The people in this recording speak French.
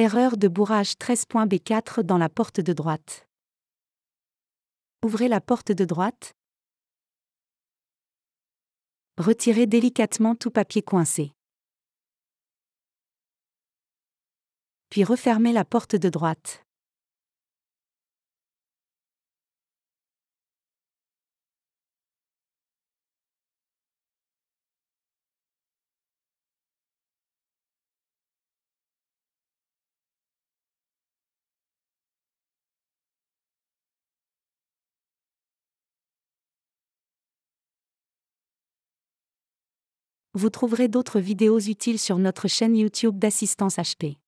Erreur de bourrage 13.B4 dans la porte de droite. Ouvrez la porte de droite. Retirez délicatement tout papier coincé. Puis refermez la porte de droite. Vous trouverez d'autres vidéos utiles sur notre chaîne YouTube d'Assistance HP.